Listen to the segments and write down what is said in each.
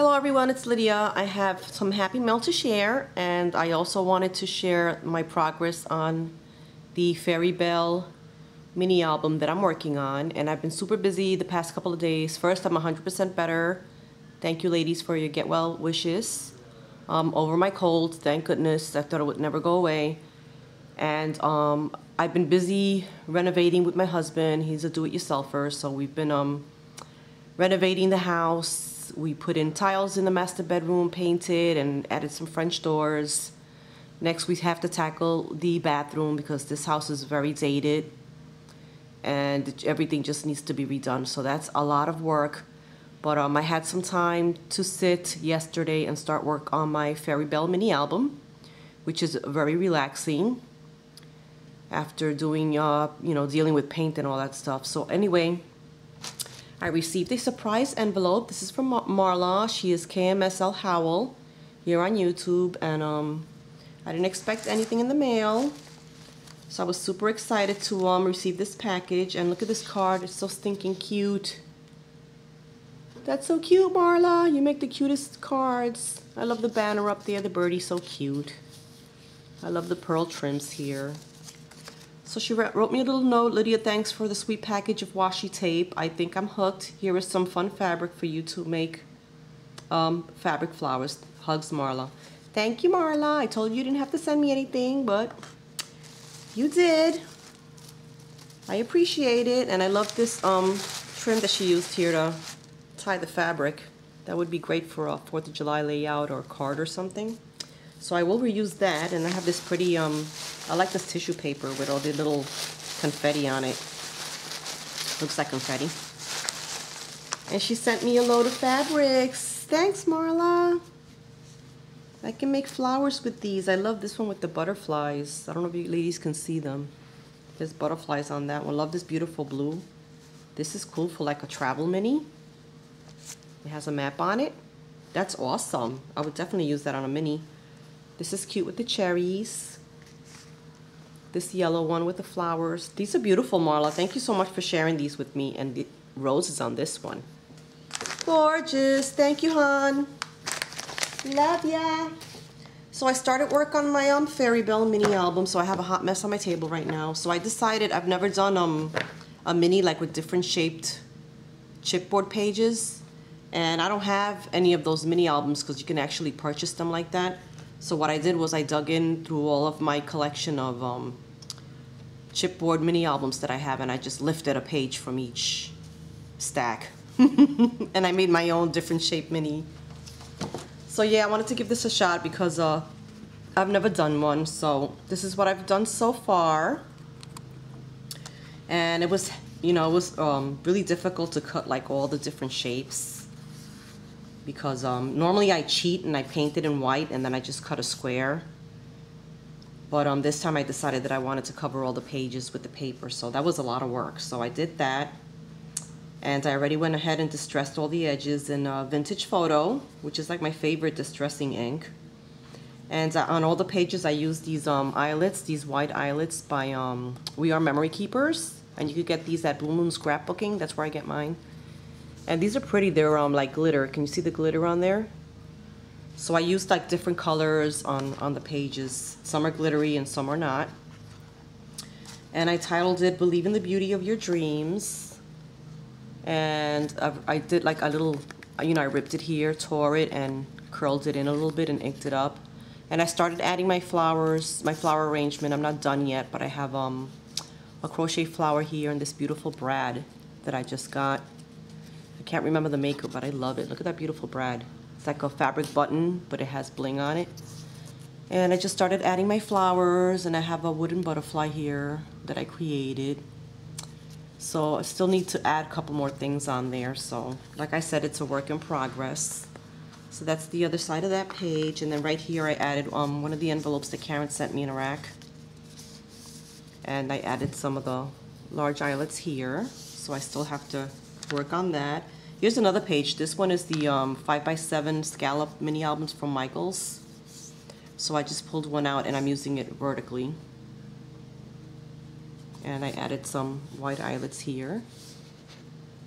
Hello everyone, it's Lydia. I have some happy mail to share and I also wanted to share my progress on the Fairy Belle mini album that I'm working on and I've been super busy the past couple of days. First, I'm 100% better. Thank you ladies for your get well wishes. Um, over my cold, thank goodness. I thought it would never go away. And um, I've been busy renovating with my husband. He's a do-it-yourselfer, so we've been um, renovating the house. We put in tiles in the master bedroom, painted, and added some French doors. Next, we have to tackle the bathroom because this house is very dated and everything just needs to be redone. So that's a lot of work. But um, I had some time to sit yesterday and start work on my Fairy Belle mini album, which is very relaxing after doing, uh, you know, dealing with paint and all that stuff. So anyway, I received a surprise envelope. This is from Mar Marla. She is KMSL Howell here on YouTube. And um, I didn't expect anything in the mail. So I was super excited to um, receive this package. And look at this card. It's so stinking cute. That's so cute, Marla. You make the cutest cards. I love the banner up there. The birdie's so cute. I love the pearl trims here. So she wrote me a little note. Lydia, thanks for the sweet package of washi tape. I think I'm hooked. Here is some fun fabric for you to make um, fabric flowers. Hugs, Marla. Thank you, Marla. I told you you didn't have to send me anything, but you did. I appreciate it, and I love this um, trim that she used here to tie the fabric. That would be great for a 4th of July layout or card or something. So I will reuse that, and I have this pretty, um, I like this tissue paper with all the little confetti on it. Looks like confetti. And she sent me a load of fabrics. Thanks, Marla. I can make flowers with these. I love this one with the butterflies. I don't know if you ladies can see them. There's butterflies on that one. Love this beautiful blue. This is cool for like a travel mini. It has a map on it. That's awesome. I would definitely use that on a mini. This is cute with the cherries. This yellow one with the flowers. These are beautiful, Marla. Thank you so much for sharing these with me. And the roses on this one. Gorgeous. Thank you, hon. Love ya. So I started work on my um, Fairy Belle mini album, so I have a hot mess on my table right now. So I decided I've never done um, a mini like with different shaped chipboard pages. And I don't have any of those mini albums because you can actually purchase them like that. So what I did was I dug in through all of my collection of um, chipboard mini albums that I have and I just lifted a page from each stack. and I made my own different shape mini so yeah, I wanted to give this a shot because uh, I've never done one. So this is what I've done so far. And it was, you know, it was um, really difficult to cut like all the different shapes because um, normally I cheat and I paint it in white and then I just cut a square. But um, this time I decided that I wanted to cover all the pages with the paper, so that was a lot of work. So I did that. And I already went ahead and distressed all the edges in uh, Vintage Photo, which is like my favorite distressing ink. And uh, on all the pages, I used these um, eyelets, these white eyelets by um, We Are Memory Keepers. And you could get these at Blue Moon Scrapbooking. That's where I get mine. And these are pretty. They're um, like glitter. Can you see the glitter on there? So I used like different colors on, on the pages. Some are glittery and some are not. And I titled it Believe in the Beauty of Your Dreams and I, I did like a little, you know, I ripped it here, tore it, and curled it in a little bit and inked it up. And I started adding my flowers, my flower arrangement. I'm not done yet, but I have um, a crochet flower here and this beautiful brad that I just got. I can't remember the maker, but I love it. Look at that beautiful brad. It's like a fabric button, but it has bling on it. And I just started adding my flowers, and I have a wooden butterfly here that I created. So I still need to add a couple more things on there. So like I said, it's a work in progress. So that's the other side of that page. And then right here I added um, one of the envelopes that Karen sent me in Iraq. And I added some of the large eyelets here. So I still have to work on that. Here's another page. This one is the um, 5x7 scallop mini albums from Michaels. So I just pulled one out and I'm using it vertically and I added some white eyelets here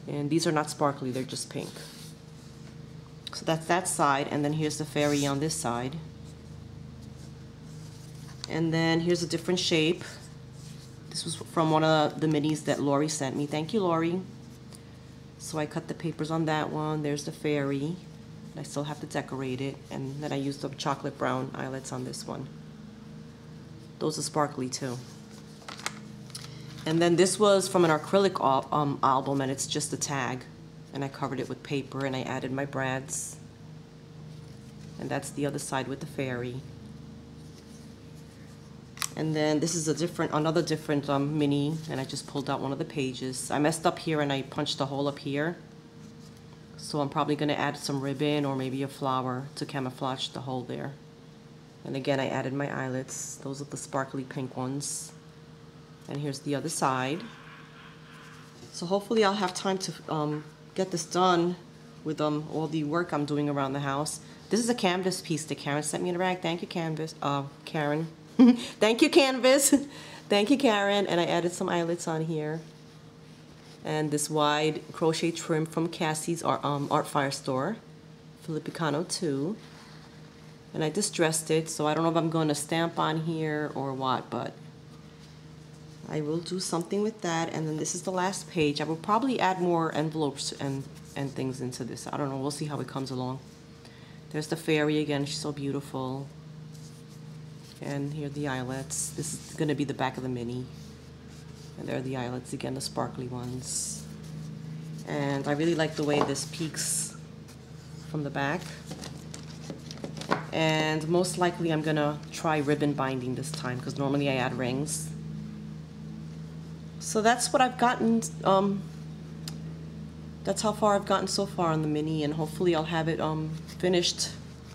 and these are not sparkly they're just pink So that's that side, and then here's the fairy on this side. And then here's a different shape. This was from one of the minis that Lori sent me. Thank you, Lori. So I cut the papers on that one. There's the fairy. I still have to decorate it. And then I used the chocolate brown eyelets on this one. Those are sparkly too. And then this was from an acrylic al- um, album, and it's just a tag. And I covered it with paper, and I added my brads. And that's the other side with the fairy. And then this is a different, another different um, mini, and I just pulled out one of the pages. I messed up here and I punched a hole up here. So I'm probably gonna add some ribbon or maybe a flower to camouflage the hole there. And again, I added my eyelets. Those are the sparkly pink ones. And here's the other side. So hopefully I'll have time to um, get this done with um, all the work I'm doing around the house. This is a canvas piece that Karen sent me in a RAK. Thank you, Canvas. Uh, Karen. Thank you, Canvas. Thank you, Karen. And I added some eyelets on here. And this wide crochet trim from Cassie's Art, um, Art Fire store, Filipicano 2. And I distressed it, so I don't know if I'm going to stamp on here or what, but I will do something with that. And then this is the last page. I will probably add more envelopes and, and things into this. I don't know. We'll see how it comes along. There's the fairy again. She's so beautiful. And here are the eyelets. This is going to be the back of the mini. And there are the eyelets again, the sparkly ones. And I really like the way this peaks from the back. And most likely I'm gonna try ribbon binding this time because normally I add rings. So that's what I've gotten, um, that's how far I've gotten so far on the mini and hopefully I'll have it um, finished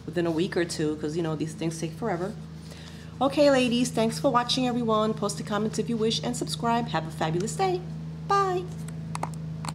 within a week or two because you know these things take forever. Okay ladies, thanks for watching everyone. Post a comment if you wish and subscribe. Have a fabulous day.